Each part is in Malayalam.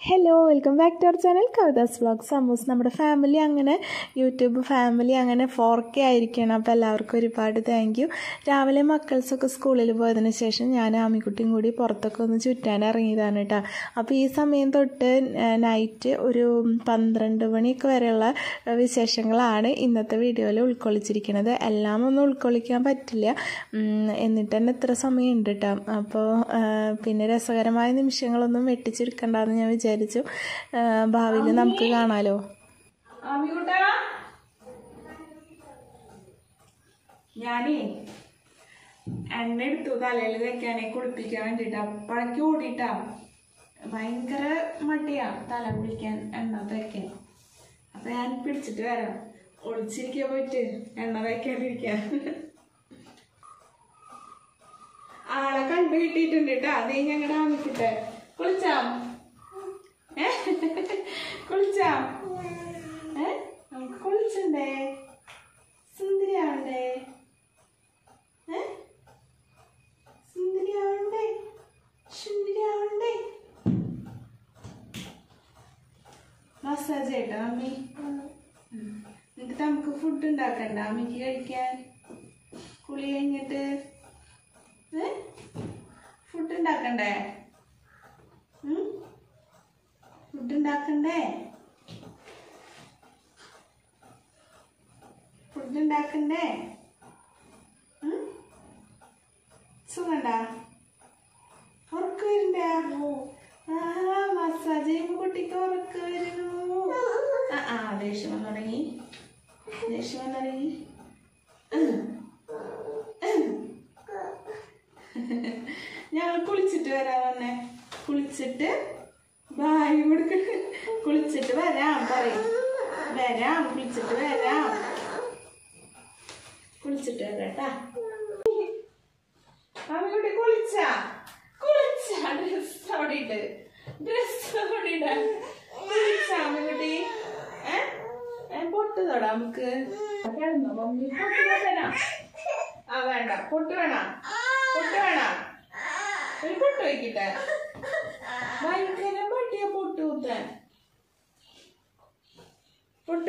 Hello welcome back to our channel Kavitha's vlog സമൂസ് നമ്മുടെ ഫാമിലി അങ്ങനെ യൂട്യൂബ് ഫാമിലി അങ്ങനെ ഫോർ കെ ആയിരിക്കണം. അപ്പോൾ എല്ലാവർക്കും ഒരുപാട് താങ്ക് യു രാവിലെ മക്കൾസൊക്കെ സ്കൂളിൽ പോയതിന് ശേഷം ഞാൻ ആമിക്കുട്ടിയും കൂടി പുറത്തൊക്കെ ഒന്ന് ചുറ്റാൻ ഇറങ്ങിയതാണ് കേട്ടോ അപ്പോൾ ഈ സമയം തൊട്ട് നൈറ്റ് ഒരു പന്ത്രണ്ട് മണിയൊക്കെ വരെയുള്ള വിശേഷങ്ങളാണ് ഇന്നത്തെ വീഡിയോയിൽ ഉൾക്കൊള്ളിച്ചിരിക്കുന്നത്. എല്ലാം ഒന്നും ഉൾക്കൊള്ളിക്കാൻ പറ്റില്ല. എന്നിട്ട് തന്നെ ഇത്ര സമയം ഉണ്ട് കേട്ടോ അപ്പോൾ പിന്നെ രസകരമായ നിമിഷങ്ങളൊന്നും വെട്ടിച്ചെടുക്കണ്ടെന്ന് ഞാൻ വിചാരിച്ചു ഭാവിയിൽ നമുക്ക് കാണാലോ. ഞാനേ എണ്ണ എടുത്തു തലയിൽ വെക്കാനെ കുളിപ്പിക്കാൻ വേണ്ടിട്ടാ. അപ്പോഴേക്ക് ഓടിട്ടാ. ഭയങ്കര മടിയാ തല കുളിക്കാൻ എണ്ണ തേക്കാൻ. അപ്പൊ ഞാൻ പിടിച്ചിട്ട് വരാം. ഒളിച്ചിരിക്കാൻ പോയിട്ട് എണ്ണ തേക്കാണ്ടിരിക്കാൻ ആളെ കണ്ടു കിട്ടിയിട്ടുണ്ട് കേട്ടോ അതേ ഞങ്ങളുടെ ആമിക്കിട്ടെ കുളിച്ചാം? കുളിച്ചാം? ഏ? നമുക്ക് കുളിച്ചണ്ടേ? സുന്ദരിയാവണ്ടേ? ഏ? സുന്ദരിയാവണ്ടേ? സുന്ദരിയാവണ്ടേ? മസാജ് കേട്ടോ അമ്മി. എന്നിട്ട് നമുക്ക് ഫുഡ് ഉണ്ടാക്കണ്ട. അമ്മിക്ക് കഴിക്കാൻ. കുളി കഴിഞ്ഞിട്ട് ഫുഡ് ഉണ്ടാക്കണ്ടേ ഫുഡ് ഉണ്ടാക്കണ്ടേ ഫുഡ് ഉണ്ടാക്കണ്ടേ ഉം? സുഖണ്ടാ ഉറക്ക വരണ്ട ആ മസാജ് ചെയ്യുമ്പോ കുട്ടിക്ക് ഉറക്ക വരുന്നു ആ ആ ദേഷ്യം വന്നു തുടങ്ങി ദേഷ്യം വന്നു തുടങ്ങി ഉം. ഉം. ഞങ്ങൾ കുളിച്ചിട്ട് വരാൻ വന്നേ കുളിച്ചിട്ട് ബായ് കൊടുക്ക കുളിച്ചിട്ട് വരാം പറയും വരാം കുളിച്ചിട്ട് വരാം കുളിച്ചിട്ട് വരാട്ടാ അവരുടെ കുളിച്ച കുളിച്ച ഡ്രസ് അവിടെ ഇട്ട് ഡ്രസ് അവിടെ ഇട കുളിച്ച അമ്മക്കുട്ടി ഏ പൊട്ട് തൊടാ നമുക്ക് കിടന്നോ മമ്മി പൊട്ട് തൊടനാ ആ വേണ്ട. പൊട്ട് വേണ? പൊട്ട് വേണ? ഒരു പൊട്ട് വയ്ക്കട്ടെ ഭയങ്കര മടിയ പൊട്ട് കുത്താൻ.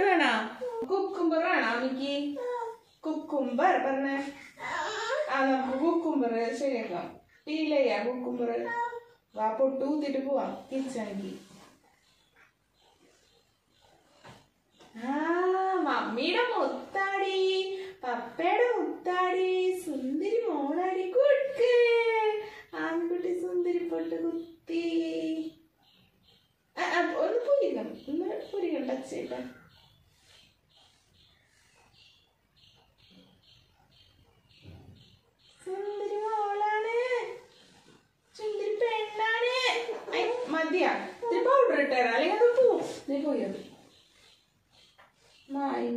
വേണ? കുക്കുംബർ വേണ എനിക്ക് കുക്കുംബർ പറഞ്ഞ. ആ നമുക്ക് കുക്കുംബർ ശരിയാക്കാം. Peel cucumber. വാ പൊട്ട് കുത്തിട്ട് പോവാം. കിച്ചണിക്ക് ആ മമ്മിയുടെ മുത്താടി പപ്പയുടെ മുത്താടി സുന്ദരി മോളാടി കുട്ടി. ആൺകുട്ടി സുന്ദരി പൊട്ട് കുത്തി ഒന്ന് പൊരിക്കണം. ഒന്ന് പൊരിക്കണം ടച്ച് ചെയ്യട്ടെ. സുന്ദരി മോളാണ്. സുന്ദരി പെണ്ണാണ്. മതിയാ. പൗഡർ ഇട്ടേരാ. അല്ലെങ്കിൽ അത് പോവും നീ പോയത്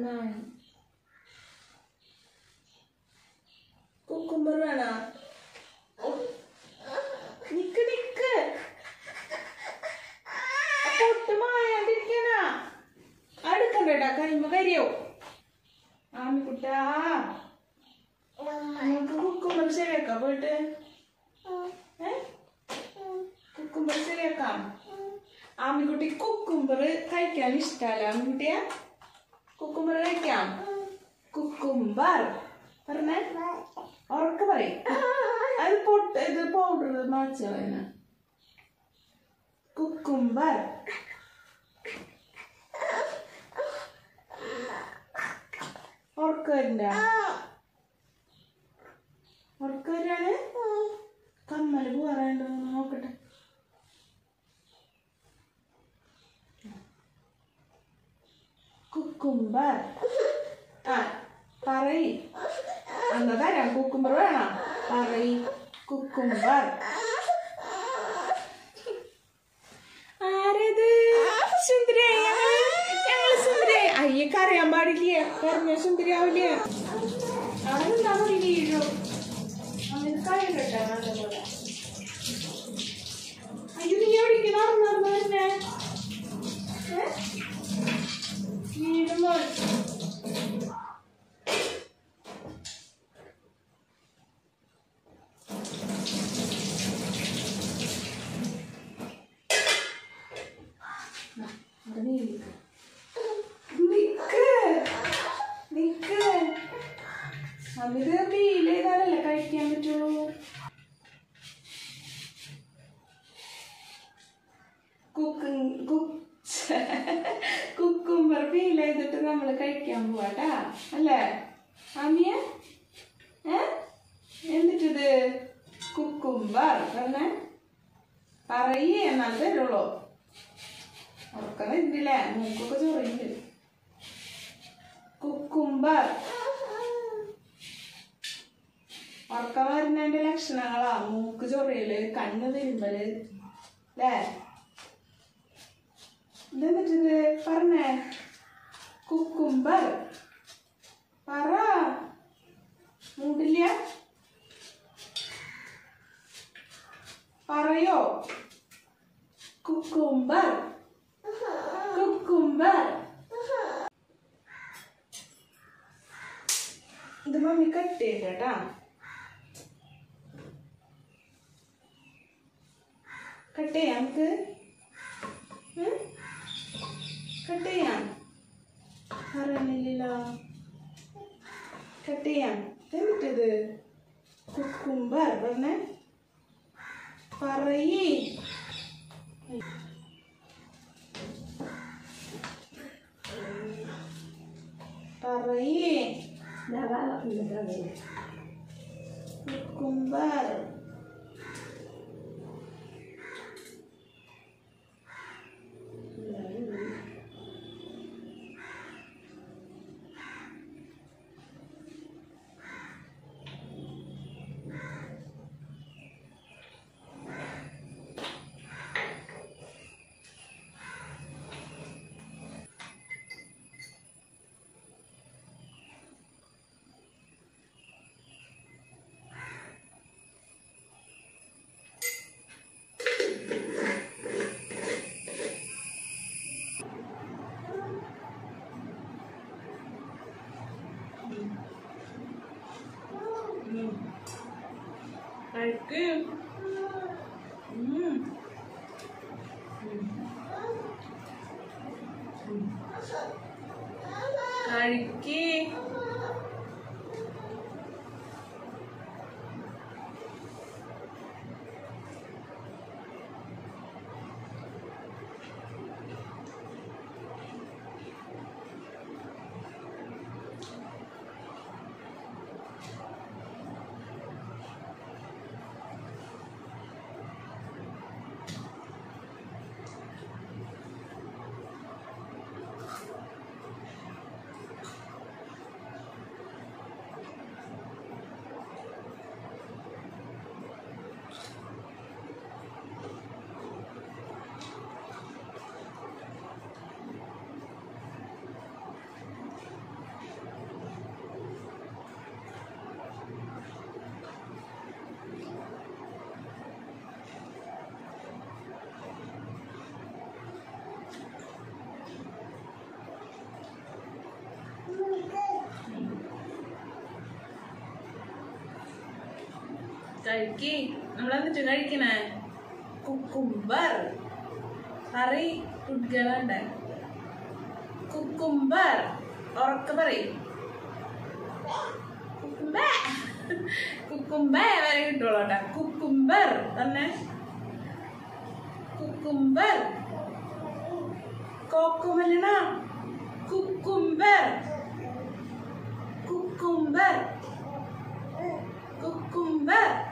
നായി കുക്കുംബർ വേണ നിക്ക് നിക്ക് അപ്പൊ ഒട്ടും മായാണ്ടിരിക്കണ അടുക്കണ്ടേട്ടാ കഴിയുമ്പോ കരിയോ ആമിക്കുട്ടാ നമുക്ക് കുക്കുംബർ ശരിയാക്കാം പോയിട്ട് ഏ കുക്കുംബർ ശരിയാക്കാം ആമിക്കുട്ടി കുക്കുംബർ കഴിക്കാൻ ഇഷ്ടമല്ല ആമിക്കുട്ടിയാ കുക്കുംബർ കഴിക്കാം കുക്കുംബർ പറഞ്ഞേ ഉറക്കെ പറയും അത് പൊട്ട് ഇത് പൗഡർ മാച്ച് കളയുന്ന കുക്കുംബർ ഉറക്ക വരണ്ട ഉറക്ക വരാണ് കമ്മൽ പോറാണ്ടോ നോക്കട്ടെ കുക്കുംബർ ആ പറയി. എന്നാ തരാം കുക്കുംബർ വേണം? പറയി കുക്കുംബർ ആരത്? സുന്ദരിയായി. ഞങ്ങൾ ഞങ്ങൾ സുന്ദരിയായി. അയ്യക്ക് അറിയാൻ പാടില്ലേ? പറഞ്ഞ സുന്ദരിയാവില്ലേ? അവിടെ നിന്നാ മതി വീഴും അങ്ങനെ കഴിയട്ടെ നല്ലപോലെ അയ്യോ നീ എവിടേക്ക് നടന്നു നടന്നു വരുന്നേ ഏ? വീഴുമ്പോൾ അവിടെ നീ നിക്ക്. നിക്ക് നിക്ക് അമിത് ഫീൽ ചെയ്താലല്ലേ കഴിക്കാൻ പറ്റുള്ളൂ കുക്കിംഗ് കുക്കുംബർ ഫീൽ ചെയ്തിട്ട് നമ്മൾ കഴിക്കാൻ പോവാട്ടാ അല്ലേ ഏ? എന്നിട്ടിത് കുക്കുംബർ പറഞ്ഞേ? പറയേ എന്നാൽ തരുള്ളൂ ഉറക്കം വരുന്നില്ലേ മൂക്കൊക്കെ ചൊറിയുണ്ട് കുക്കുംബർ. ഉറക്കം വരുന്നതിന്റെ ലക്ഷണങ്ങളാ. മൂക്ക് ചൊറിയൽ കണ്ണ് തിരുമ്പൽ അല്ലേ ഇതെന്നിട്ടിത് പറഞ്ഞേ? കുക്കുംബർ. പറ. മൂടില്ല. പറയോ? കുക്കുംബർ. കുക്കുംബർ. ഇത് മമ്മി കട്ട് ചെയ്തേട്ടാ കട്ട്. ചെയ്യാം നമുക്ക്? കട്ട് ചെയ്യാം. അറിയണില്ലല്ലോ കട്ട് ചെയ്യാം എന്നിട്ടത് കുക്കുംബർ പറഞ്ഞേ. പറയേ. പറയേ. കുക്കുംബർ. करके കഴിക്ക്. നമ്മൾ നമ്മളെന്നിട്ട് കഴിക്കണേ? കുക്കുംബർ കറി കുട്ടികളുണ്ട്. കുക്കുംബർ. ഉറക്ക പറയും. കുക്കുംബേ. കുക്കുംബേ വരെ കിട്ടുള്ളൂ കേട്ടോ. കുക്കുംബർ. തന്നെ. കുക്കുംബർ. കോക്കുമല്ലണ. കുക്കുംബർ. കുക്കുംബർ. കുക്കുംബർ.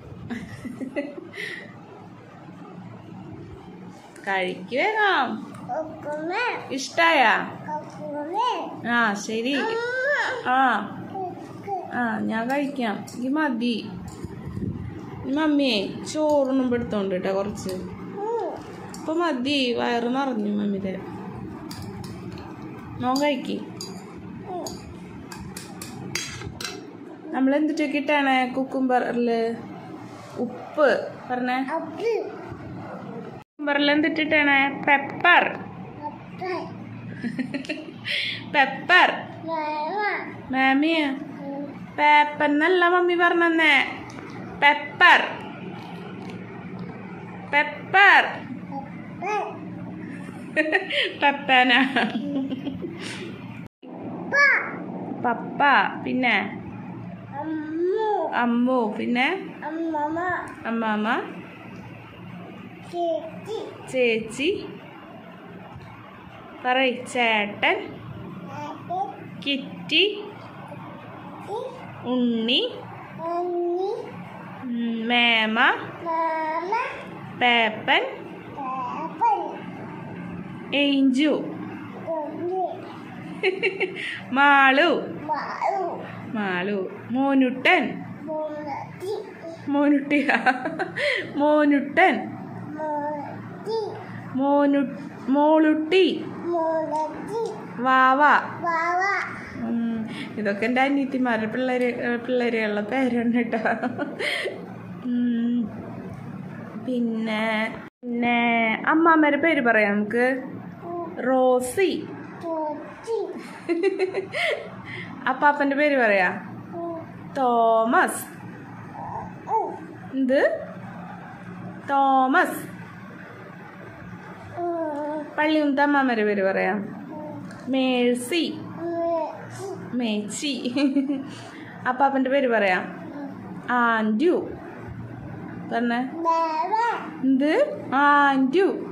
കഴിക്ക് വേഗം. ഇഷ്ടായ? ആ ശരി. ആ. ആ. ഞാൻ കഴിക്കാം. ഈ മതി. മമ്മിയെ ചോറൊന്നും എടുത്തോണ്ട് കേട്ടോ കുറച്ച്. ഇപ്പൊ മതി. വയറ് നിറഞ്ഞു മമ്മിയുടെ നോൻ കഴിക്കി. നമ്മൾ എന്തിട്ടൊക്കെ ഇട്ടാണ്? കുക്കുംബറിൽ ഉപ്പ് പറഞ്ഞേ. കുക്കുംബറിൽ തെറ്റിട്ടാണ്. പെപ്പർ. പെപ്പർ. മാമിയ. പേപ്പർ എന്നല്ല മമ്മി പറഞ്ഞേ പെപ്പർ. പെപ്പർ. പെപ്പന. പപ്പ. പിന്നെ? അമ്മു പിന്നെ? അമ്മാമ ചേച്ചി. പറയ് ചേട്ടൻ. കിറ്റി. ഉണ്ണി. മേമ. പേപ്പൻ. ഏഞ്ചു. മാളു. മാളു. മോനുട്ടൻ. മോനുട്ടിയ? മോനുട്ടൻ? മോനു മോളുട്ടി? വാവ? ഇതൊക്കെ എന്റെ അനിയത്തിമാരുടെ പിള്ളേര് പിള്ളേരുള്ള പേരാണ് കേട്ടോ. പിന്നെ പിന്നെ അമ്മാമ്മേരെ പേര് പറയാം നമുക്ക്. റോസി. അപ്പാപ്പന്റെ പേര് പറയാ. തോമസ്. എന്ത്? തോമസ്. പള്ളിയുന്ത അമ്മാമ്മേരെ പേര് പറയാം. മേഴ്സി. മേച്ചി. അപ്പാപ്പന്റെ പേര് പറയാം. ആന്റു പറഞ്ഞേ. എന്ത്? ആന്റു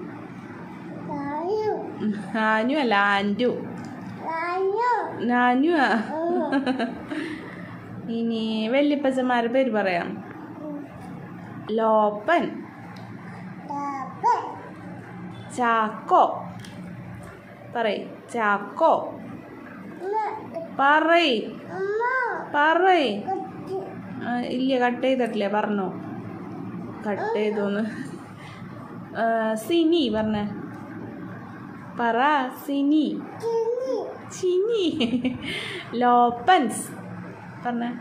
ആനു അല്ല ആന്റു ഞാനു ഇനി വല്യപ്പച്ചന്മാരുടെ പേര് പറയാം. ലോപ്പൻ. ചാക്കോ. പറയ്. ചാക്കോ. പറയ്. പറയ്. ഇല്ല കട്ട് ചെയ്തിട്ടില്ല പറഞ്ഞോ. കട്ട് ചെയ്തോന്ന്. സിനി പറഞ്ഞ. പറ സിനി. ചിനി. ലോപ്പൻസ്. പറഞ്ഞേ.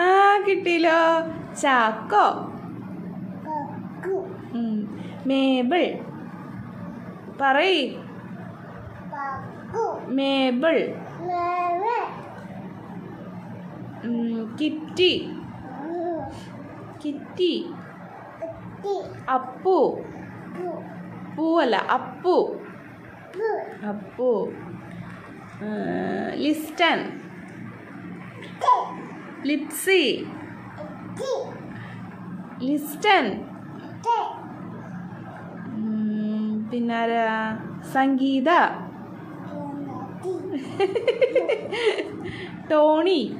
ആ കിട്ടിയല്ലോ. ചാക്കോ. മേബിൾ. പറയ്. മേബിൾ. കിറ്റി. കിറ്റി. അപ്പു. പൂവല്ല അപ്പു. അപ്പു. ലിസ്റ്റൻ. ലിപ്സി ലിസ്റ്റൻ ഉം, പിന്നാരാ? സംഗീത. ടോണി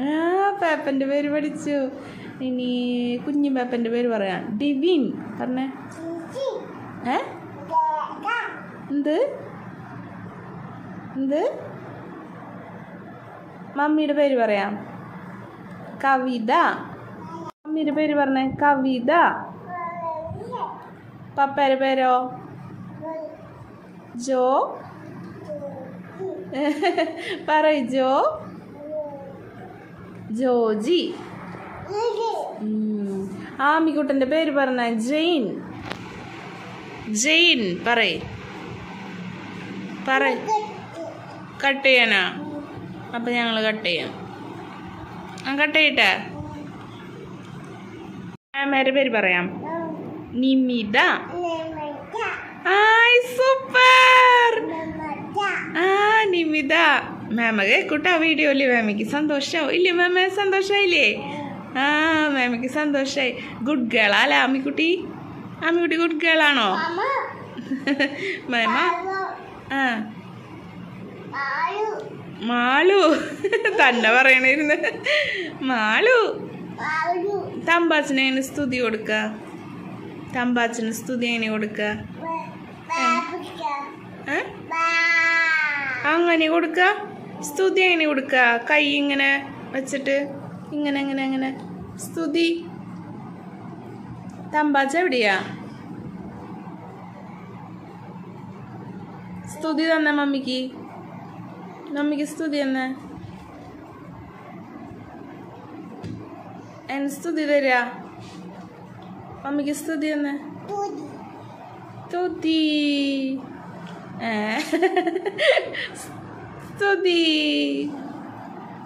ആ പേപ്പന്റെ പേര് പഠിച്ചു. ഇനി കുഞ്ഞു പേപ്പന്റെ പേര് പറയാം. ഡിവിൻ. പറഞ്ഞേ. ഏ? എന്ത്? എന്ത്? മമ്മിയുടെ പേര് പറയാം. കവിത. മമ്മിയുടെ പേര് പറഞ്ഞേ. കവിത. പപ്പയുടെ പേരോ? ജോ. പറയ ജോ. ജോജി. ആമിക്കുട്ടന്റെ പേര് പറഞ്ഞ. ജെയിൻ. ജെയിൻ പറ കട്ട് ചെയ്യാനാ അപ്പം ഞങ്ങൾ കട്ട് ചെയ്യാം. ആ കട്ട് ചെയ്യട്ടെ? മാമേരെ പേര് പറയാം. നിമിത. ആയ് സൂപ്പർ ആ നിമിത. മാമ കേക്കൂട്ടാ വീഡിയോയിൽ മാമിക്ക് സന്തോഷാവും. ഇല്ലേ മാമ? സന്തോഷായില്ലേ? ആ മാമിക്ക് സന്തോഷായി. ഗുഡ് ഗേൾ അല്ലേ അമ്മിക്കുട്ടി അമ്മിക്കുട്ടി ഗുഡ് ഗേൾ ആണോ? മാമ. ആ. മാളു. തന്നെ പറയണിരുന്ന്. മാളു. തമ്പാച്ചന് സ്തുതി കൊടുക്ക. തമ്പാച്ചന് സ്തുതി അതിന് കൊടുക്ക? അങ്ങനെ കൊടുക്ക? സ്തുതി അതിന് കൊടുക്ക? കൈ ഇങ്ങനെ വെച്ചിട്ട് ഇങ്ങനെ ഇങ്ങനെ ഇങ്ങനെ. സ്തുതി. തമ്പാച്ച എവിടെയാ? സ്തുതി തന്നെ മമ്മിക്ക്. തന്നെ എൻ സ്തുതി തരാ മമ്മിക്ക് സ്തുതി തന്നെ സ്തുതി സ്തുതി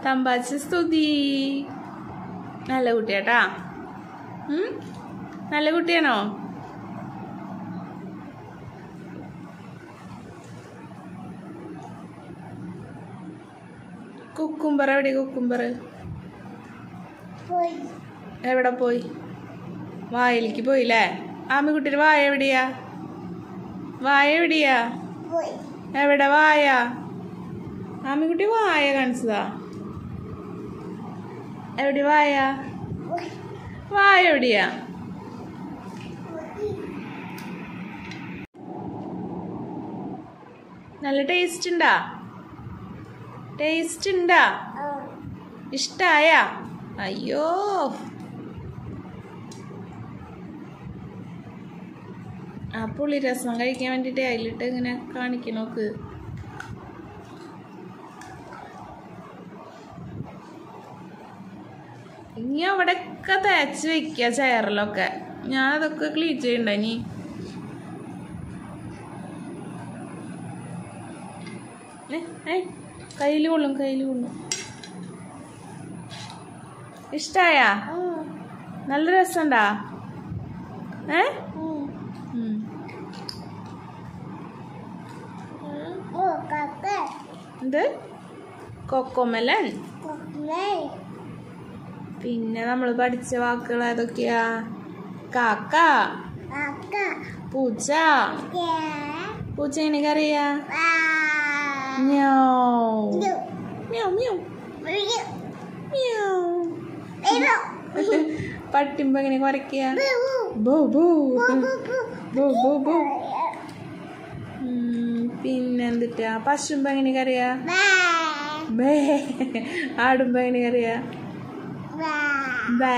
തമ്പാച്ച സ്തുതി നല്ല കുട്ടിയാട്ടാ? നല്ല കുട്ടിയാണോ കുക്കുംബർ എവിടെ കുക്കുംബർ? എവിടെ പോയി? വായയിലേക്ക് പോയില്ലേ? ആമിക്കുട്ടിയുടെ വായ എവിടെയാ? വായ എവിടെയാ? എവിടെ വായ? ആമിക്കുട്ടി വായ കാണിച്ചതാ. എവിടെ വായ? വായ എവിടെയാ? നല്ല ടേസ്റ്റ് ഉണ്ടാ? ടേസ്റ്റ് ഉണ്ടാ ഇഷ്ടായ? അയ്യോ. ആ പുളി രസം കഴിക്കാൻ വേണ്ടിട്ട് അതിലിട്ട് ഇങ്ങനെ കാണിക്കണോക്ക് ഇനി അവിടെയൊക്കെ തേച്ച് വെക്കുക ചെയറിലൊക്കെ. ഞാൻ അതൊക്കെ ക്ലീൻ ചെയ്യണ്ട ഇനി? കയ്യിൽ കൊള്ളും കയ്യിൽ കൊള്ളും ഇഷ്ടായ? നല്ല രസമുണ്ടാ ഏ. എന്ത്? കൊക്കോമലൻ? പിന്നെ നമ്മൾ പഠിച്ച വാക്കുകൾ ഏതൊക്കെയാ? കാക്ക പൂച്ച. പൂച്ച എനിക്കറിയാ മ്യാവ്. മ്യാവ്, മ്യാവ്, മ്യാവ്. പട്ടിമ്പ എങ്ങനെ കുറയ്ക്കുക ബോ ബോ ബോ ബോ ബോ ഉം, പിന്നെന്തിട്ടാ പശുമ്പ എങ്ങനെ കറിയാ ബേ ആടുമ്പ എങ്ങനെ കറിയാ ബേ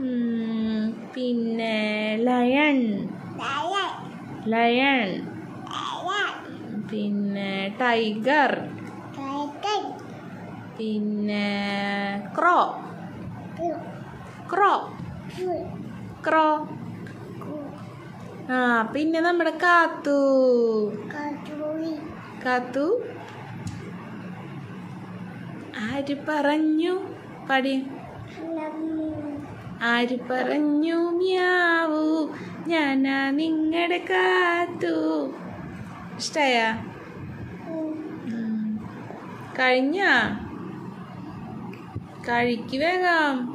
ഉം, പിന്നെ ലയൺ ലയൺ പിന്നെ ടൈഗർ. പിന്നെ ക്രോ. ക്രോ. ക്രോ. ആ പിന്നെ നമ്മുടെ കാത്തു. കാത്തു. ആര് പറഞ്ഞു? പടി. ആര് പറഞ്ഞു? മ്യാവു ഞാനാ നിങ്ങളുടെ കാത്തു. ഇഷ്ടായ? കഴിഞ്ഞ? കഴിക്ക് വേഗം.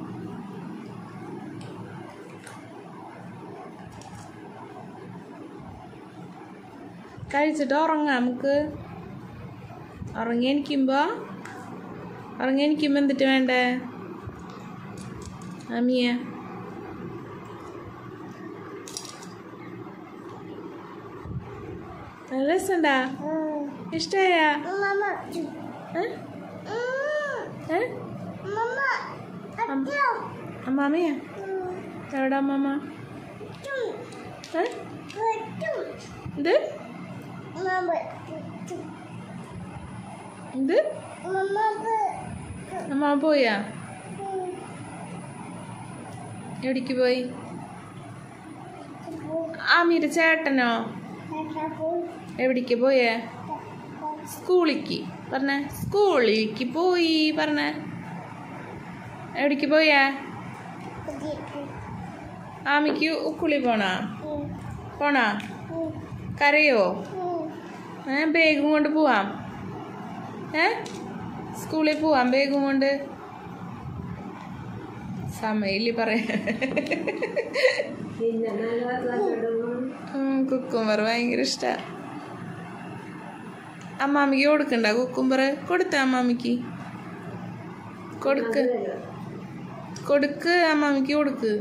കഴിച്ചിട്ട് ഉറങ്ങാം നമുക്ക്. ഉറങ്ങി എനിക്കുമ്പോ ഉറങ്ങി എനിക്കുമ്പോ എന്തിട്ട് വേണ്ടേ? അമിയ. രസണ്ടാ ഇഷ്ടായ? അമ്മാമയാ? എവിടെ അമ്മാമ? ഇത് ഇത് അമ്മ പോയാ? എവിടേക്ക് പോയി? ആമീര ചേട്ടനോ എവിടേക്ക് പോയേ? സ്കൂളിക്ക്. പറഞ്ഞേ സ്കൂളിലേക്ക് പോയി പറഞ്ഞേ. എവിടേക്ക് പോയേ? ആമിക്ക് ഉക്കുളി പോണാ? പോണാ? കരയോ? ഏ ബേഗും കൊണ്ട് പോവാം. ഏ സ്കൂളിൽ പോവാം ബേഗും കൊണ്ട്. സമയില്ല പറയാ കുക്കുംബർ ഭയങ്കര ഇഷ്ട. അമ്മാമിക്ക് കൊടുക്കണ്ട? കുക്കുംബർ കൊടുത്ത അമ്മാമിക്ക്? കൊടുക്ക്. കൊടുക്ക് അമ്മാമിക്ക് കൊടുക്ക്.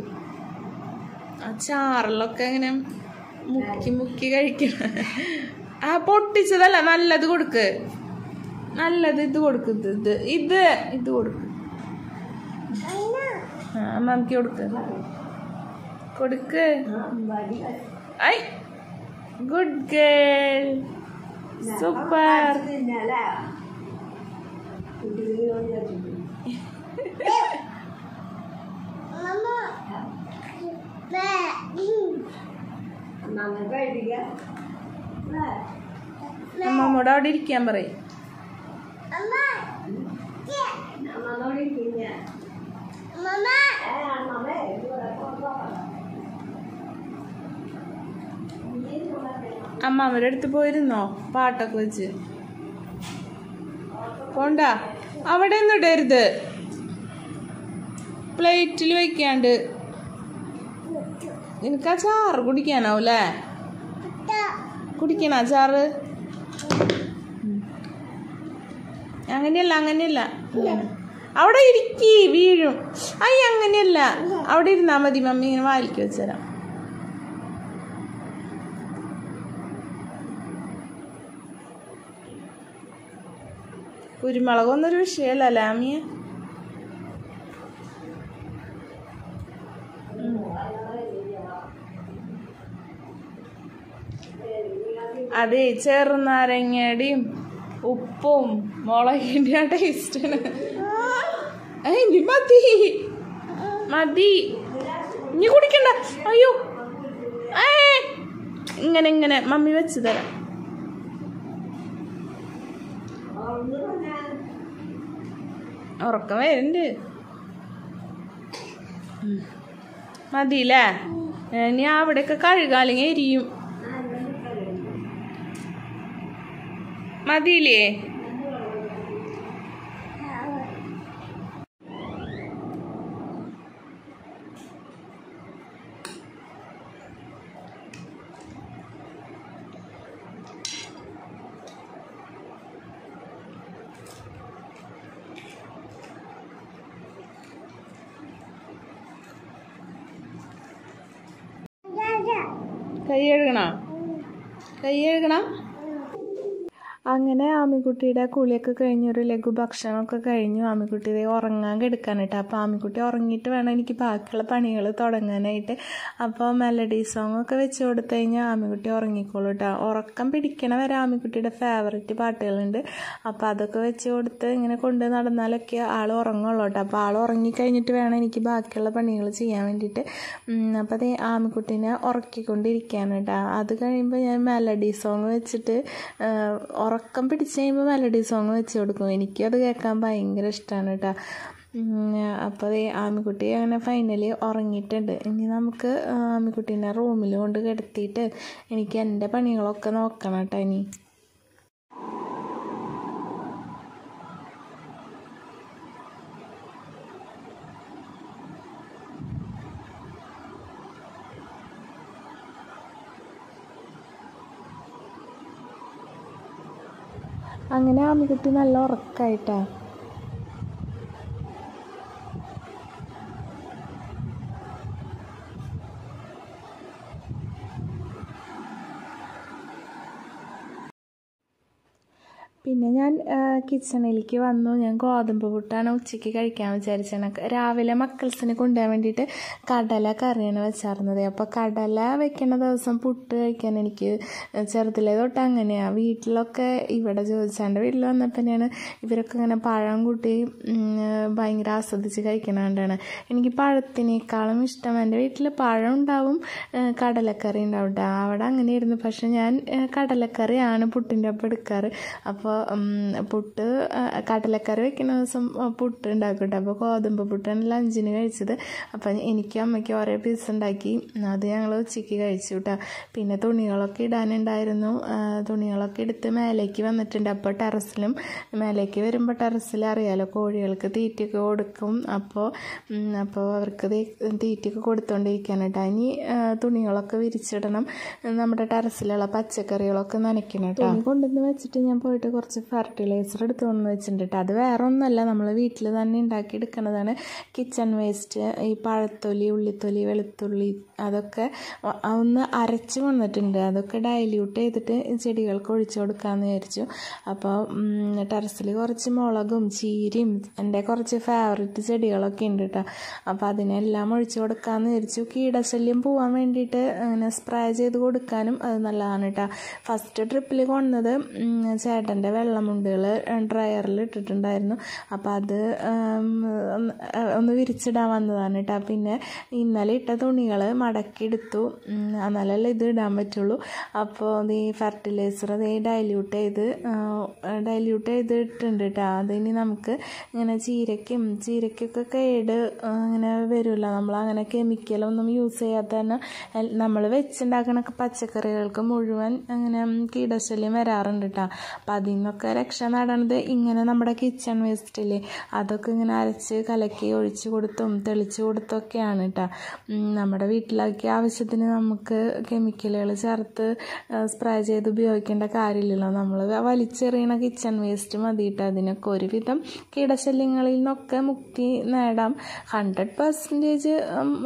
ആ ചാറിലൊക്കെ ഇങ്ങനെ മുക്കി മുക്കി കഴിക്കണം. ആ പൊട്ടിച്ചതല്ല നല്ലത് കൊടുക്ക്. നല്ലത് ഇത് കൊടുക്ക് ഇത് ഇത് ഇത് കൊടുക്ക്. ആ അമ്മയ്ക്ക് കൊടുക്ക്. കൊടുക്ക്. I good girl. സൂപ്പർ അമ്മമ്മോട് അവിടെ ഇരിക്കാൻ പറയും അമ്മാമ്മയുടെ അടുത്ത് പോയിരുന്നോ? പാട്ടൊക്കെ വെച്ച്. പോണ്ട. അവിടെ ഒന്നും ഇടരുത്. പ്ലേറ്റിൽ വെക്കാണ്ട്. നിനക്ക് ആ ചാറ് കുടിക്കാനാവൂലേ? കുടിക്കണ ചാറ്. അങ്ങനെയല്ല അങ്ങനെയല്ല. അവിടെ ഇരിക്കി വീഴും. അയ്യ അങ്ങനെയല്ല. അവിടെ ഇരുന്നാ മതി മമ്മി ഇങ്ങനെ വാലിക്ക് വെച്ചുതരാം കുരുമുളകൊന്നും ഒന്നൊരു വിഷയമല്ല ലാമിയ. അതെ ചെറുനാരങ്ങയുടെയും ഉപ്പും മുളകിന്റെ ആ ടേസ്റ്റാണ്. ഇനി മതി. മതി. ഇനി കുടിക്കണ്ട. അയ്യോ. ഇങ്ങനെ ഇങ്ങനെ. മമ്മി വെച്ച് തരാം. ഉറക്കം വരുന്നുണ്ട്. മതിയില്ലേ? ഇനി അവിടെയൊക്കെ കഴുകാം അല്ലെങ്കിൽ എരിയും. മതിയില്ലേ കൈ കഴുകണ കൈ കഴുകണ അങ്ങനെ ആമിക്കുട്ടിയുടെ കുളിയൊക്കെ കഴിഞ്ഞ് ഒരു ലഘു ഭക്ഷണമൊക്കെ കഴിഞ്ഞു ആമിക്കുട്ടി ഉറങ്ങാൻ കെടുക്കാനായിട്ട് അപ്പോൾ ആമിക്കുട്ടി ഉറങ്ങിയിട്ട് വേണം എനിക്ക് ബാക്കിയുള്ള പണികൾ തുടങ്ങാനായിട്ട്. അപ്പോൾ മെലഡി സോങ് ഒക്കെ വെച്ച് കൊടുത്തു കഴിഞ്ഞാൽ ആമിക്കുട്ടി ഉറങ്ങിക്കോളൂ കേട്ടോ ഉറക്കം പിടിക്കണ വരെ ആമിക്കുട്ടിയുടെ ഫേവററ്റ് പാട്ടുകളുണ്ട്. അപ്പോൾ അതൊക്കെ വെച്ച് കൊടുത്ത് ഇങ്ങനെ കൊണ്ട് നടന്നാലൊക്കെ ആൾ ഉറങ്ങുള്ളൂ കേട്ടോ അപ്പോൾ ആൾ ഉറങ്ങിക്കഴിഞ്ഞിട്ട് വേണം എനിക്ക് ബാക്കിയുള്ള പണികൾ ചെയ്യാൻ വേണ്ടിയിട്ട്. അപ്പോൾ അതേ ആമിക്കുട്ടീനെ ഉറക്കിക്കൊണ്ടിരിക്കുകയാണ് കേട്ടോ അത് കഴിയുമ്പോൾ ഞാൻ മെലഡി സോങ് വെച്ചിട്ട് ആ, ഉറക്കം പിടിച്ച് കഴിയുമ്പോൾ മെലഡി സോങ് വെച്ച് കൊടുക്കും. എനിക്കത് കേൾക്കാൻ ഭയങ്കര ഇഷ്ടമാണ് കേട്ടോ അപ്പോൾ അതേ ആമിക്കുട്ടി അങ്ങനെ ഫൈനലി ഉറങ്ങിയിട്ടുണ്ട്. ഇനി നമുക്ക് ആമിക്കുട്ടീനെ റൂമിൽ കൊണ്ട് കിടത്തിയിട്ട് എനിക്ക് എന്റെ പണികളൊക്കെ നോക്കണം കേട്ടോ ഇനി. അങ്ങനെ ആ മികുട്ടി നല്ല ഉറക്കായിട്ടാ. പിന്നെ ഞാൻ കിച്ചണിലേക്ക് വന്നു. ഞാൻ ഗോതമ്പ് പുട്ടാണ് ഉച്ചയ്ക്ക് കഴിക്കാൻ വിചാരിച്ചത് രാവിലെ മക്കൾസിന് കൊണ്ടുപോകാൻ വേണ്ടിയിട്ട് കടല കറിയാണ് വെച്ചാർന്നത്. അപ്പോൾ കടല വെക്കുന്ന ദിവസം പുട്ട് കഴിക്കാൻ എനിക്ക് ചെറുതിലെ തൊട്ട് അങ്ങനെയാണ് വീട്ടിലൊക്കെ ഇവിടെ ചോദിച്ചാണ്ട് വീട്ടിൽ വന്നപ്പോൾ തന്നെയാണ് ഇവരൊക്കെ ഇങ്ങനെ പഴം കൂട്ടി ഭയങ്കര ആസ്വദിച്ച് കഴിക്കണതുകൊണ്ടാണ് എനിക്ക് പഴത്തിനേക്കാളും ഇഷ്ടം എന്റെ വീട്ടിൽ പഴം ഉണ്ടാവും കടലക്കറി ഉണ്ടാവും അവിടെ അങ്ങനെ ഇരുന്നു പക്ഷെ ഞാൻ കടലക്കറിയാണ് പുട്ടിന്റെ ഒപ്പം എടുക്കാറ്. അപ്പോൾ പുട്ട് കടലക്കറി വെക്കുന്ന ദിവസം പുട്ട് ഉണ്ടാക്കും അപ്പോൾ ഗോതമ്പ് പുട്ടാണ് ലഞ്ചിന് കഴിച്ചത്. അപ്പം എനിക്കും അമ്മയ്ക്ക് ഓരോ പീസ് ഉണ്ടാക്കി. അത് ഞങ്ങൾ ഉച്ചയ്ക്ക് കഴിച്ചു കേട്ടോ പിന്നെ തുണികളൊക്കെ ഇടാനുണ്ടായിരുന്നു. തുണികളൊക്കെ എടുത്ത് മേലേക്ക് വന്നിട്ടുണ്ട്. അപ്പോൾ ടെറസിലും മേലേക്ക് വരുമ്പോൾ ടെറസിൽ അറിയാലോ കോഴികൾക്ക് തീറ്റയൊക്കെ കൊടുക്കും. അപ്പോൾ അപ്പോൾ അവർക്ക് തീറ്റയൊക്കെ കൊടുത്തുകൊണ്ടിരിക്കുകയാണ് കേട്ടോ ഇനി തുണികളൊക്കെ വിരിച്ചിടണം. നമ്മുടെ ടെറസിലുള്ള പച്ചക്കറികളൊക്കെ നനയ്ക്കണം കേട്ടോ കൊണ്ടുവന്ന് വെച്ചിട്ട് ഞാൻ പോയിട്ട് കുറച്ച് ഫെർട്ടിലൈസർ എടുത്ത് കൊണ്ട് വെച്ചിട്ടുണ്ട് അത് വേറെ ഒന്നുമല്ല നമ്മൾ വീട്ടിൽ തന്നെ ഉണ്ടാക്കി എടുക്കുന്നതാണ് കിച്ചൺ വേസ്റ്റ് ഈ പഴത്തൊലി ഉള്ളിത്തൊലി വെളുത്തുള്ളി അതൊക്കെ ഒന്ന് അരച്ച് വന്നിട്ടുണ്ട്. അതൊക്കെ ഡൈല്യൂട്ട് ചെയ്തിട്ട് ചെടികൾക്ക് ഒഴിച്ചു കൊടുക്കാമെന്ന് വിചാരിച്ചു. അപ്പോൾ ടെറസിൽ കുറച്ച് മുളകും ചീരയും എന്റെ കുറച്ച് ഫേവററ്റ് ചെടികളൊക്കെ ഉണ്ട് കേട്ടോ അപ്പോൾ അതിനെല്ലാം ഒഴിച്ചു കൊടുക്കാമെന്ന് വിചാരിച്ചു. കീടശല്യം പോകാൻ വേണ്ടിയിട്ട് അങ്ങനെ സ്പ്രേ ചെയ്ത് കൊടുക്കാനും അത് നല്ലതാണ് കേട്ടോ ഫസ്റ്റ് ട്രിപ്പിൽ കൊണ്ടത് ചേട്ടന്റെ വെള്ളമുണ്ടുകൾ ഡ്രയറിൽ ഇട്ടിട്ടുണ്ടായിരുന്നു. അപ്പോൾ അത് ഒന്ന് വിരിച്ചിടാൻ വന്നതാണ് കേട്ടോ പിന്നെ ഇന്നലെ ഇട്ട തുണികൾ മടക്കിയെടുത്തു എന്നാലല്ലേ ഇത് ഇടാൻ പറ്റുള്ളൂ. അപ്പോൾ ഈ ഫെർട്ടിലൈസർ അത് ഡൈല്യൂട്ട് ചെയ്ത് ഡൈല്യൂട്ട് ചെയ്തിട്ടുണ്ട് കേട്ടോ അതിനി നമുക്ക് ഇങ്ങനെ ചീരയ്ക്കും ചീരയ്ക്കൊക്കെ കേട് അങ്ങനെ വരില്ല നമ്മൾ അങ്ങനെ കെമിക്കലൊന്നും യൂസ് ചെയ്യാത്ത തന്നെ നമ്മൾ വെച്ചുണ്ടാക്കണ പച്ചക്കറികൾക്ക് മുഴുവൻ അങ്ങനെ കീടശല്യം വരാറുണ്ട് കേട്ടോ അപ്പം അതിൽ നിന്നൊക്കെ രക്ഷ നേടണത് ഇങ്ങനെ നമ്മുടെ കിച്ചൺ വേസ്റ്റില്ലേ അതൊക്കെ ഇങ്ങനെ അരച്ച് കലക്കി ഒഴിച്ച് കൊടുത്തും തെളിച്ച് കൊടുത്തൊക്കെയാണ് കേട്ടോ നമ്മുടെ വീട്ടിലാക്കിയ ആവശ്യത്തിന് നമുക്ക് കെമിക്കലുകൾ ചേർത്ത് സ്പ്രേ ചെയ്ത് ഉപയോഗിക്കേണ്ട കാര്യമില്ലല്ലോ. നമ്മൾ വലിച്ചെറിയണ കിച്ചൺ വേസ്റ്റ് മതിയിട്ട് അതിനൊക്കെ ഒരുവിധം കീടശല്യങ്ങളിൽ നിന്നൊക്കെ മുക്തി നേടാം. ഹൺഡ്രഡ് പെർസെന്റേജ്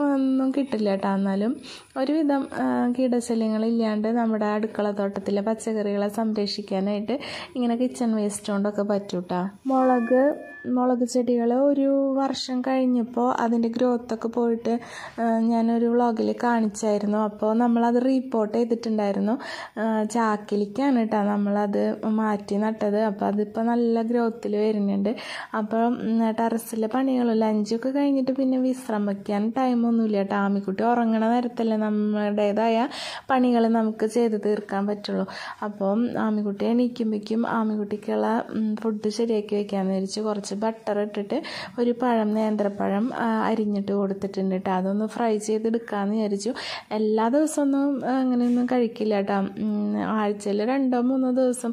ഒന്നും കിട്ടില്ല കേട്ടോ എന്നാലും ഒരുവിധം കീടശല്യങ്ങളില്ലാണ്ട് നമ്മുടെ അടുക്കള തോട്ടത്തിലെ പച്ചക്കറികളെ സംരക്ഷിക്കാനായിട്ട് ഇങ്ങനെ കിച്ചൺ വേസ്റ്റ് കൊണ്ടൊക്കെ പറ്റൂട്ടാ. മുളക് മുളക് ചെടികൾ ഒരു വർഷം കഴിഞ്ഞപ്പോൾ അതിന്റെ ഗ്രോത്തൊക്കെ പോയിട്ട് ഞാനൊരു വ്ളോഗിൽ കാണിച്ചായിരുന്നു. അപ്പോൾ നമ്മളത് റീപ്പോർട്ട് ചെയ്തിട്ടുണ്ടായിരുന്നു. ചാക്കിലേക്കാണ് കേട്ടോ നമ്മളത് മാറ്റി നട്ടത്. അപ്പോൾ അതിപ്പോൾ നല്ല ഗ്രോത്തിൽ വരുന്നുണ്ട്. അപ്പോൾ ടെറസിലെ പണികളും ലഞ്ചൊക്കെ കഴിഞ്ഞിട്ട് പിന്നെ വിശ്രമിക്കാൻ ടൈമൊന്നുമില്ല കേട്ടോ ആമിക്കുട്ടി ഉറങ്ങണ നേരത്തല്ലേ നമ്മുടേതായ പണികൾ നമുക്ക് ചെയ്ത് തീർക്കാൻ പറ്റുള്ളൂ. അപ്പം ആമിക്കുട്ടി എണീക്കുമ്പോഴേക്കും ആമിക്കുട്ടിക്കുള്ള ഫുഡ് ശരിയാക്കി വെക്കാൻ വിചാരിച്ച് കുറച്ച് ബട്ടർ ഇട്ടിട്ട് ഒരു പഴം നേന്ത്രപ്പഴം അരിഞ്ഞിട്ട് കൊടുത്തിട്ടുണ്ട് കേട്ടോ അതൊന്ന് ഫ്രൈ ചെയ്തെടുക്കാമെന്ന് വിചാരിച്ചു. എല്ലാ ദിവസമൊന്നും അങ്ങനെയൊന്നും കഴിക്കില്ല കേട്ടോ ആഴ്ചയിൽ രണ്ടോ മൂന്നോ ദിവസം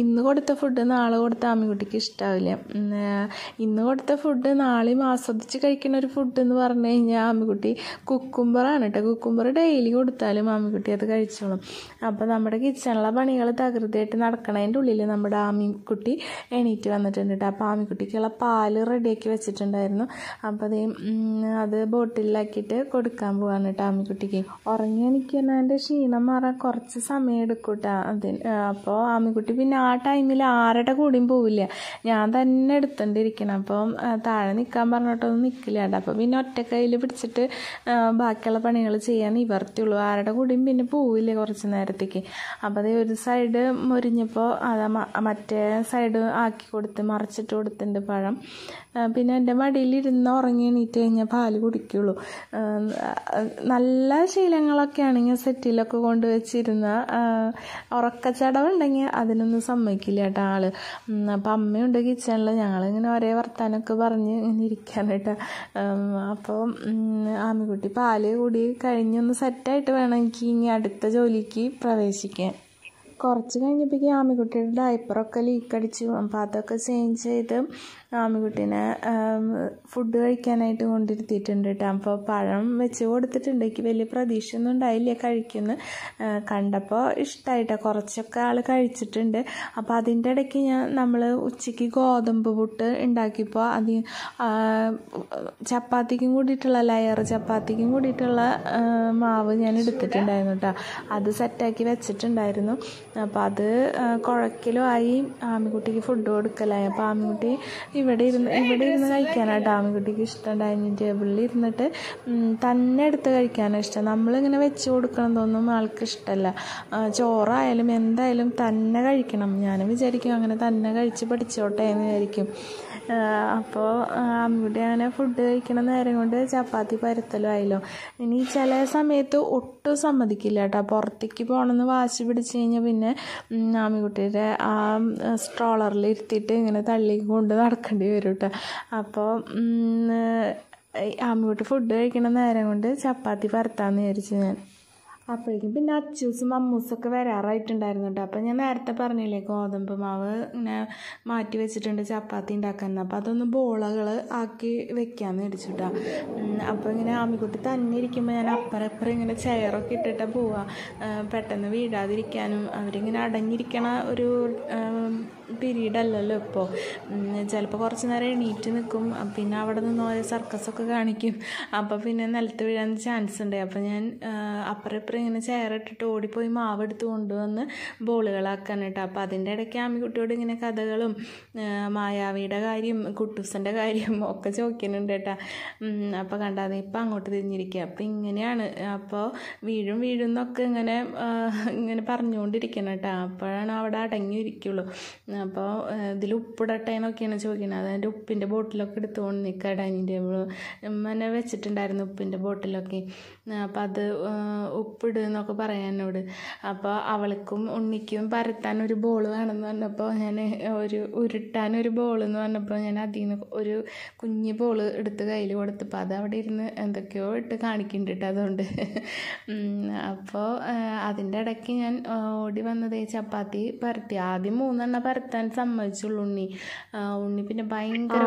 ഇന്ന് കൊടുത്ത ഫുഡ് നാളെ കൊടുത്ത ആമിക്കുട്ടിക്ക് ഇഷ്ടാവില്ല. ഇന്ന് കൊടുത്ത ഫുഡ് നാളെയും ആസ്വദിച്ച് കഴിക്കുന്ന ഒരു ഫുഡ് എന്ന് പറഞ്ഞു കഴിഞ്ഞാൽ ആമിക്കുട്ടി കുക്കുംബറാണ് കേട്ടോ കുക്കുംബർ ഡെയിലി കൊടുത്താലും ആമിക്കുട്ടി അത് കഴിച്ചോളും. അപ്പോൾ നമ്മുടെ കിച്ചണിലെ പണികൾ തകൃതിയായിട്ട് നടക്കണതിന്റെ ഉള്ളിൽ നമ്മുടെ ആമിക്കുട്ടി എണീറ്റ് വന്നിട്ടുണ്ട് കേട്ടോ അപ്പോൾ ആമിക്കുട്ടിക്കുള്ള പാൽ റെഡിയാക്കി വെച്ചിട്ടുണ്ടായിരുന്നു. അപ്പോൾ അത് അത് ബോട്ടിലാക്കിയിട്ട് കൊടുക്കാൻ പോവാണ് കേട്ടോ ആമിക്കുട്ടിക്ക്. ഉറങ്ങി എണീക്കുന്നതിന്റെ ക്ഷീണം മാറാൻ കുറച്ച് സമയം എടുക്കും കേട്ടോ അതിന് അപ്പോൾ ആമിക്കുട്ടി പിന്നെ ആ ടൈമിൽ ആരുടെ കൂടിയും പോവില്ല. ഞാൻ തന്നെ എടുത്തോണ്ടിരിക്കണം. അപ്പം താഴെ നിൽക്കാൻ പറഞ്ഞിട്ടൊന്നും നിൽക്കില്ല കേട്ടോ അപ്പോൾ പിന്നെ ഒറ്റ പിടിച്ചിട്ട് ബാക്കിയുള്ള പണികൾ ചെയ്യാൻ നിവർത്തിയുള്ളൂ ആരുടെ കൂടിയും പിന്നെ പോവില്ല കുറച്ച് നേരത്തേക്ക്. അപ്പോൾ അതേ ഒരു സൈഡ് മുരിഞ്ഞപ്പോൾ അത് മറ്റേ സൈഡ് ആക്കി കൊടുത്ത് മറിച്ചിട്ട് കൊടുത്തിട്ടുണ്ട് പഴം. പിന്നെ എന്റെ മടിയിലിരുന്ന് ഉറങ്ങി എണീറ്റ് കഴിഞ്ഞാൽ പാൽ കുടിക്കുള്ളൂ. നല്ല ശീലങ്ങളൊക്കെ ആണെങ്കിൽ സെറ്റിലൊക്കെ കൊണ്ടുവച്ചിരുന്ന ഉറക്കച്ചടവുണ്ടെങ്കിൽ അതിനൊന്നും സമ്മതിക്കില്ല കേട്ടോ ആൾ. അപ്പം അമ്മയുണ്ട് കിച്ചണിൽ ഞങ്ങളിങ്ങനെ ഒരേ വർത്താനമൊക്കെ പറഞ്ഞ് ഇങ്ങനെ ഇരിക്കാനായിട്ട് അപ്പോൾ ആമിക്കുട്ടി പാൽ കൂടി കഴിഞ്ഞൊന്ന് സെറ്റായിട്ട് വേണം എനിക്ക് ഇനി അടുത്ത ജോലിക്ക് പ്രവേശിക്കാൻ കുറച്ച് കഴിഞ്ഞപ്പോഴേക്കും ആമിക്കുട്ടിയുടെ ഡയപ്പറൊക്കെ ലീക്ക് അടിച്ചു. അപ്പോൾ അതൊക്കെ ചേഞ്ച് ചെയ്ത് ആമിക്കുട്ടീനെ ഫുഡ് കഴിക്കാനായിട്ട് കൊണ്ടിരുത്തിയിട്ടുണ്ട് കേട്ടോ അപ്പോൾ പഴം വെച്ച് കൊടുത്തിട്ടുണ്ട്. എനിക്ക് വലിയ പ്രതീക്ഷയൊന്നും ഉണ്ടായില്ല കഴിക്കുന്നു. കണ്ടപ്പോൾ ഇഷ്ടമായിട്ടോ കുറച്ചൊക്കെ ആൾ കഴിച്ചിട്ടുണ്ട്. അപ്പോൾ അതിന്റെ ഇടയ്ക്ക് ഞാൻ നമ്മൾ ഉച്ചയ്ക്ക് ഗോതമ്പ് പുട്ട് ഉണ്ടാക്കിയപ്പോൾ അത് ചപ്പാത്തിക്കും കൂടിയിട്ടുള്ള ലെയർ ചപ്പാത്തിക്കും കൂടിയിട്ടുള്ള മാവ് ഞാൻ എടുത്തിട്ടുണ്ടായിരുന്നു കേട്ടോ അത് സെറ്റാക്കി വെച്ചിട്ടുണ്ടായിരുന്നു. അപ്പോൾ അത് കുഴക്കലും ആയി. ആമിക്കുട്ടിക്ക് ഫുഡ് കൊടുക്കലായി. അപ്പോൾ ആമിക്കുട്ടി ഇവിടെ ഇരുന്ന് ഇവിടെ ഇരുന്ന് കഴിക്കാനാട്ടോ ആമിക്കുട്ടിക്ക് ഇഷ്ടം. ഡൈനിങ് ടേബിളിൽ ഇരുന്നിട്ട് തന്നെ എടുത്ത് കഴിക്കാനാണ് ഇഷ്ടം. നമ്മളിങ്ങനെ വെച്ച് കൊടുക്കണമെന്നൊന്നും ആൾക്ക് ഇഷ്ടമല്ല ചോറായാലും എന്തായാലും തന്നെ കഴിക്കണം. ഞാനും വിചാരിക്കും അങ്ങനെ തന്നെ കഴിച്ച് പഠിച്ചോട്ടെ എന്ന് വിചാരിക്കും. അപ്പോൾ അമ്മയുടെ അങ്ങനെ ഫുഡ് കഴിക്കണ നേരം കൊണ്ട് ചപ്പാത്തി പരത്തലും ആയല്ലോ. ഇനി ചില സമയത്ത് ഒട്ടും സമ്മതിക്കില്ല കേട്ടോ പുറത്തേക്ക് പോകണമെന്ന് വാശി പിടിച്ച് കഴിഞ്ഞാൽ പിന്നെ ആമിക്കുട്ടിയുടെ ആ സ്ട്രോളറിൽ ഇരുത്തിയിട്ട് ഇങ്ങനെ തള്ളി കൊണ്ട് നടക്കേണ്ടി വരും കേട്ടോ അപ്പോൾ ആമിക്കുട്ടി ഫുഡ് കഴിക്കണ നേരം കൊണ്ട് ചപ്പാത്തി പരത്താമെന്ന് വിചാരിച്ചു ഞാൻ. അപ്പോഴേക്കും പിന്നെ അച്ചൂസും അമ്മൂസൊക്കെ വരാറായിട്ടുണ്ടായിരുന്നു കേട്ടോ. അപ്പോൾ ഞാൻ നേരത്തെ പറഞ്ഞില്ലേ ഗോതമ്പ് മാവ് ഇങ്ങനെ മാറ്റി വെച്ചിട്ടുണ്ട് ചപ്പാത്തി ഉണ്ടാക്കാൻ അപ്പോൾ അതൊന്ന് ബോളകൾ ആക്കി വെക്കാമെന്ന് മേടിച്ചു കേട്ടോ. അപ്പോൾ ഇങ്ങനെ ആമിക്കുട്ടി തന്നെ ഇരിക്കുമ്പോൾ ഞാൻ അപ്പുറം ഇപ്പുറം ഇങ്ങനെ ചെയറൊക്കെ ഇട്ടിട്ട് പോവാം. പെട്ടെന്ന് വീഴാതിരിക്കാനും അവരിങ്ങനെ അടങ്ങിയിരിക്കണ ഒരു പീരീഡ് അല്ലല്ലോ ഇപ്പോൾ ചിലപ്പോൾ കുറച്ച് നേരം എണീറ്റ് നിൽക്കും പിന്നെ അവിടെ നിന്ന് ഓരോ സർക്കസൊക്കെ കാണിക്കും. അപ്പോൾ പിന്നെ നിലത്ത് വീഴാൻ ചാൻസ് ഉണ്ട്. അപ്പോൾ ഞാൻ അപ്പുറം ഇപ്പുറം ഇങ്ങനെ ചെയറിട്ടിട്ട് ഓടിപ്പോയി മാവ് എടുത്ത് കൊണ്ടുവന്ന് ബോളുകളാക്കാൻ കേട്ടോ അപ്പോൾ അതിന്റെ ഇടയ്ക്ക് ആമിക്കുട്ടിയോട് ഇങ്ങനെ കഥകളും മായാവിയുടെ കാര്യം കുട്ടൂസന്റെ കാര്യം ഒക്കെ ചോദിക്കുന്നുണ്ട് കേട്ടോ. അപ്പോൾ കണ്ടാതെ ഇപ്പം അങ്ങോട്ട് തിരിഞ്ഞിരിക്കുക അപ്പോൾ ഇങ്ങനെയാണ് അപ്പോൾ വീഴും വീഴും എന്നൊക്കെ ഇങ്ങനെ ഇങ്ങനെ പറഞ്ഞുകൊണ്ടിരിക്കണം കേട്ടോ. അപ്പോഴാണ് അവിടെ അടങ്ങിയിരിക്കുള്ളൂ. അപ്പോൾ ഇതിൽ ഉപ്പിടട്ടെ എന്നൊക്കെയാണ് ചോദിക്കുന്നത് അതെന്റെ ഉപ്പിന്റെ ബോട്ടിലൊക്കെ എടുത്തുകൊണ്ട് നിൽക്കുക ഡൈനിങ് ടേബിൾ ഉമ്മനെ വെച്ചിട്ടുണ്ടായിരുന്നു ഉപ്പിന്റെ ബോട്ടിലൊക്കെ. അപ്പോൾ അത് ഉപ്പിട് എന്നൊക്കെ പറയാൻ എന്നോട്. അപ്പോൾ അവൾക്കും ഉണ്ണിക്കും പരത്താൻ ഒരു ബോൾ വേണമെന്ന് പറഞ്ഞപ്പോൾ ഞാൻ ഒരു ഉരുട്ടാൻ ഒരു ബോൾ എന്ന് പറഞ്ഞപ്പോൾ ഞാൻ അതിൽ നിന്ന് ഒരു കുഞ്ഞു ബോൾ എടുത്ത് കയ്യിൽ കൊടുത്തപ്പോൾ അത് അവിടെ ഇരുന്ന് എന്തൊക്കെയോ ഇട്ട് കാണിക്കുന്നുണ്ട് കേട്ടോ അതുകൊണ്ട്. അപ്പോൾ അതിന്റെ ഇടയ്ക്ക് ഞാൻ ഓടി വന്നത് ചപ്പാത്തി പരത്തി. ആദ്യം മൂന്നെണ്ണം പരത്താൻ സമ്മതിച്ചുള്ളൂ ഉണ്ണി. ഉണ്ണി പിന്നെ ഭയങ്കര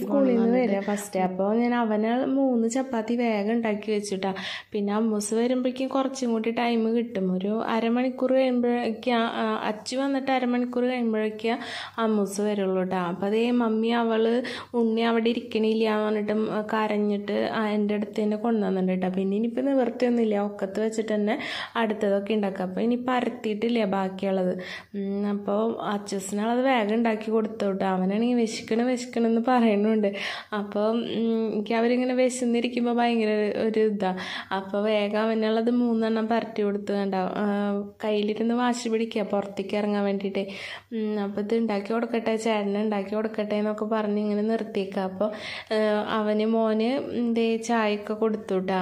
സ്കൂളിൽ നിന്ന് വരിക ഫസ്റ്റ് അപ്പോൾ ഞാൻ അവനെ മൂന്ന് ചപ്പാത്തി വേഗം ഉണ്ടാക്കി വെച്ചിട്ടാ പിന്നെ അമ്മൂസ് വരുമ്പോഴേക്കും കുറച്ചും കൂടി ടൈം കിട്ടും. ഒരു അരമണിക്കൂർ കഴിയുമ്പോഴേക്കാ അച്ചു വന്നിട്ട് അരമണിക്കൂർ കഴിയുമ്പോഴേക്കാ അമ്മൂസ് വരുള്ളൂ കേട്ടോ അപ്പോൾ അതേ മമ്മി അവൾ ഉണ്ണി അവിടെ ഇരിക്കണില്ല എന്ന് പറഞ്ഞിട്ട് കരഞ്ഞിട്ട് എന്റെ അടുത്ത് തന്നെ കൊണ്ടുവന്നിട്ടുണ്ട് കേട്ടോ പിന്നെ ഇനിയിപ്പോൾ നിവൃത്തിയൊന്നുമില്ല ഒക്കത്ത് വെച്ചിട്ട് തന്നെ അടുത്തതൊക്കെ ഉണ്ടാക്കുക അപ്പോൾ ഇനി പരത്തിയിട്ടില്ല ബാക്കിയുള്ളത്. അപ്പോൾ അച്ചൂസിനുള്ളത് വേഗം ഉണ്ടാക്കി കൊടുത്തു കേട്ടോ അവനാണെങ്കിൽ വിശക്കണം വിശക്കണം പറയുന്നുണ്ട്. അപ്പോൾ എനിക്ക് അവരിങ്ങനെ വിശന്നിരിക്കുമ്പോൾ ഭയങ്കര ഒരു ഇതാണ് അപ്പോൾ വേഗം അവനുള്ളത് മൂന്നെണ്ണം പരട്ടി കൊടുത്തു കണ്ട. കയ്യിലിരുന്ന് വാശി പിടിക്കുക പുറത്തേക്ക് ഇറങ്ങാൻ വേണ്ടിയിട്ട്. അപ്പോൾ ഇത് ഉണ്ടാക്കി കൊടുക്കട്ടെ ചേട്ടന് ഉണ്ടാക്കി കൊടുക്കട്ടെ എന്നൊക്കെ പറഞ്ഞ് ഇങ്ങനെ നിർത്തിയേക്കുക അപ്പോൾ അവന് മോന് ഇതേ ചായയൊക്കെ കൊടുത്തു കേട്ടോ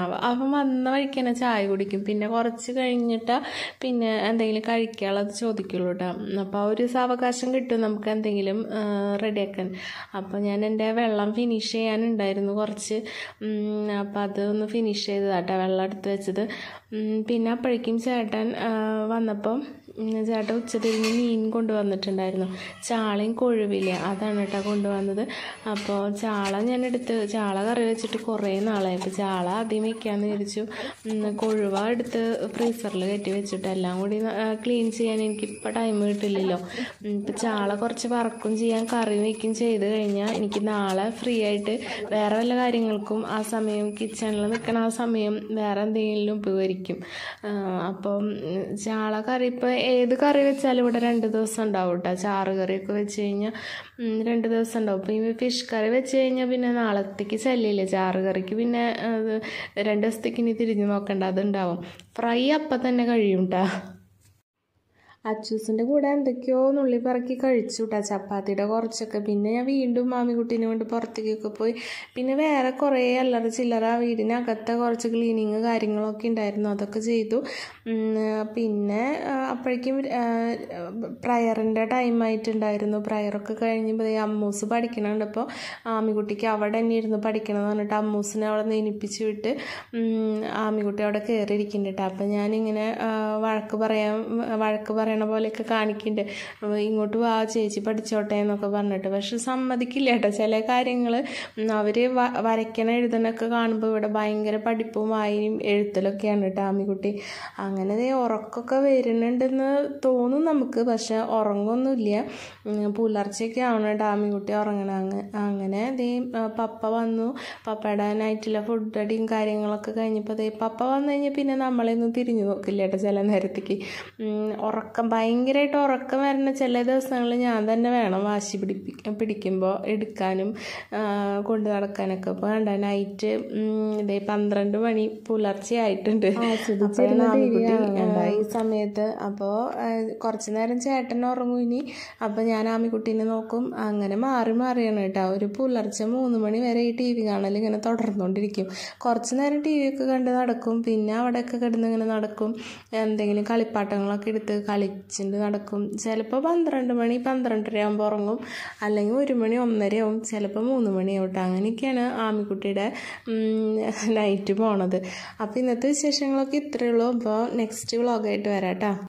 വന്ന വഴിക്ക് തന്നെ ചായ കുടിക്കും. പിന്നെ കുറച്ച് കഴിഞ്ഞിട്ട് പിന്നെ എന്തെങ്കിലും കഴിക്കാനുള്ളത് ചോദിക്കുള്ളൂ കേട്ടോ അപ്പോൾ ആ ഒരു സാവകാശം കിട്ടും നമുക്ക് എന്തെങ്കിലും റെഡിയാക്കാൻ. അപ്പോൾ ഞാൻ എന്റെ വെള്ളം ഫിനിഷ് ചെയ്യാനുണ്ടായിരുന്നു കുറച്ച്. അപ്പോൾ അതൊന്ന് ഫിനിഷ് ചെയ്തതാട്ടോ വെള്ളം എടുത്ത് വെച്ചത് പിന്നെ അപ്പോഴേക്കും ചേട്ടൻ വന്നപ്പം ചേട്ടൻ ഉച്ചതിരിഞ്ഞ് മീൻ കൊണ്ടുവന്നിട്ടുണ്ടായിരുന്നു. ചാളയും കൊഴുവില്ല. അതാണ് കേട്ടോ കൊണ്ടുവന്നത്. അപ്പോൾ ചാള ഞാൻ എടുത്ത് ചാള കറി വെച്ചിട്ട് കുറേ നാളായി. അപ്പോൾ ചാള ആദ്യം വയ്ക്കാമെന്ന് വിചാരിച്ചു. കൊഴുവ എടുത്ത് ഫ്രീസറിൽ കയറ്റി വെച്ചിട്ട് എല്ലാം കൂടി ക്ലീൻ ചെയ്യാൻ എനിക്കിപ്പോൾ ടൈം കിട്ടില്ലല്ലോ. ഇപ്പോൾ ചാള കുറച്ച് വറക്കും ചെയ്യാൻ കറി വയ്ക്കും ചെയ്ത് കഴിഞ്ഞാൽ എനിക്ക് നാളെ ഫ്രീ ആയിട്ട് വേറെ വല്ല കാര്യങ്ങൾക്കും ആ സമയം കിച്ചണിൽ നിൽക്കണ ആ സമയം വേറെ എന്തെങ്കിലും ഉപകരിക്കും. അപ്പം ചാള കറി ഇപ്പോൾ ഏത് കറി വെച്ചാലും ഇവിടെ രണ്ട് ദിവസം ഉണ്ടാവും കേട്ടോ ചാറ് കറിയൊക്കെ വെച്ച് കഴിഞ്ഞാൽ രണ്ട് ദിവസം ഉണ്ടാവും. ഇപ്പോൾ ഈ ഫിഷ് കറി വെച്ച് കഴിഞ്ഞാൽ പിന്നെ നാളത്തേക്ക് ചെല്ലില്ല ചാറ് കറിക്ക് പിന്നെ രണ്ട് ദിവസത്തേക്ക് ഇനി തിരിഞ്ഞ് നോക്കേണ്ട. അതുണ്ടാവും. ഫ്രൈ അപ്പം തന്നെ കഴിയും കേട്ടോ അച്ചൂസിന്റെ കൂടെ എന്തൊക്കെയോ നുള്ളി പറക്കി കഴിച്ചു കേട്ടോ ചപ്പാത്തിയുടെ കുറച്ചൊക്കെ. പിന്നെ ഞാൻ വീണ്ടും മാമിക്കുട്ടീനെ കൊണ്ട് പുറത്തേക്കൊക്കെ പോയി. പിന്നെ വേറെ കുറേ അല്ലറ ചില്ലറ വീടിനകത്തെ കുറച്ച് ക്ലീനിങ് കാര്യങ്ങളൊക്കെ ഉണ്ടായിരുന്നു. അതൊക്കെ ചെയ്തു. പിന്നെ അപ്പോഴേക്കും പ്രയറിന്റെ ടൈം ആയിട്ടുണ്ടായിരുന്നു. പ്രയറൊക്കെ കഴിഞ്ഞപ്പോൾ അമ്മൂസ് പഠിക്കണുണ്ട്. അപ്പോൾ ആമിക്കുട്ടിക്ക് അവിടെ തന്നെ ഇരുന്ന് പഠിക്കണമെന്ന് പറഞ്ഞിട്ട് അമ്മൂസിനെ അവിടെ നിനിപ്പിച്ച് വിട്ട് ആമിക്കുട്ടി അവിടെ കയറിയിരിക്കുന്നുണ്ട് കേട്ടോ അപ്പം ഞാനിങ്ങനെ വഴക്ക് പറയാൻ വഴക്ക് പറയാൻ പറയണ പോലെയൊക്കെ കാണിക്കുന്നുണ്ട് ഇങ്ങോട്ട് വാ ചേച്ചി പഠിച്ചോട്ടെ എന്നൊക്കെ പറഞ്ഞിട്ട്. പക്ഷെ സമ്മതിക്കില്ല കേട്ടോ. ചില കാര്യങ്ങൾ അവർ വരയ്ക്കണ എഴുതണൊക്കെ കാണുമ്പോൾ ഇവിടെ ഭയങ്കര പഠിപ്പും വായനയും എഴുത്തലൊക്കെയാണ് കേട്ടോ ആമിക്കുട്ടി. അങ്ങനെ ഉറക്കമൊക്കെ വരുന്നുണ്ടെന്ന് തോന്നും നമുക്ക്. പക്ഷെ ഉറങ്ങൊന്നുമില്ല. പുലർച്ചയൊക്കെ ആവണം കേട്ടോ ആമിക്കുട്ടി ഉറങ്ങണം അങ്ങനെ അങ്ങനെ ദേ പപ്പ വന്നു. പപ്പയുടെ നൈറ്റിലെ ഫുഡ് അടിയും കാര്യങ്ങളൊക്കെ കഴിഞ്ഞപ്പോൾ ദേ പപ്പ വന്നു കഴിഞ്ഞാൽ പിന്നെ നമ്മളെയൊന്നും തിരിഞ്ഞു നോക്കില്ല കേട്ടോ ചില നേരത്തേക്ക്. ഉറക്കം ഭയങ്കരമായിട്ട് ഉറക്കം വരുന്ന ചില ദിവസങ്ങളിൽ ഞാൻ തന്നെ വേണം വാശി പിടിപ്പി പിടിക്കുമ്പോൾ എടുക്കാനും കൊണ്ടു നടക്കാനൊക്കെ. അപ്പോൾ വേണ്ട നൈറ്റ് ഇതേ പന്ത്രണ്ട് മണി പുലർച്ചെ ആയിട്ടുണ്ട്. ഈ സമയത്ത് അപ്പോൾ കുറച്ച് നേരം ചേട്ടൻ ഉറങ്ങും ഇനി. അപ്പോൾ ഞാൻ ആമിക്കുട്ടീനെ നോക്കും. അങ്ങനെ മാറി മാറിയാണ് കേട്ടോ. ഒരു പുലർച്ചെ മൂന്ന് മണി വരെ ഈ ടി വി കാണൽ ഇങ്ങനെ തുടർന്നുകൊണ്ടിരിക്കും കുറച്ച് നേരം ടി വി ഒക്കെ കണ്ട് നടക്കും. പിന്നെ അവിടെയൊക്കെ കിടന്ന് ഇങ്ങനെ നടക്കും. എന്തെങ്കിലും കളിപ്പാട്ടങ്ങളൊക്കെ എടുത്ത് കളിച്ചിട്ട് നടക്കും. ചിലപ്പോൾ പന്ത്രണ്ട് മണി പന്ത്രണ്ടര ആകുമ്പോൾ ഉറങ്ങും. അല്ലെങ്കിൽ ഒരു മണി ഒന്നരയാവും ചിലപ്പോൾ മൂന്ന് മണിയാവും കേട്ടോ അങ്ങനെയൊക്കെയാണ് ആമിക്കുട്ടിയുടെ നൈറ്റ് പോണത്. അപ്പോൾ ഇന്നത്തെ വിശേഷങ്ങളൊക്കെ ഇത്രയേ ഉള്ളൂ. അപ്പോൾ നെക്സ്റ്റ് വ്ളോഗായിട്ട് വരാം കേട്ടോ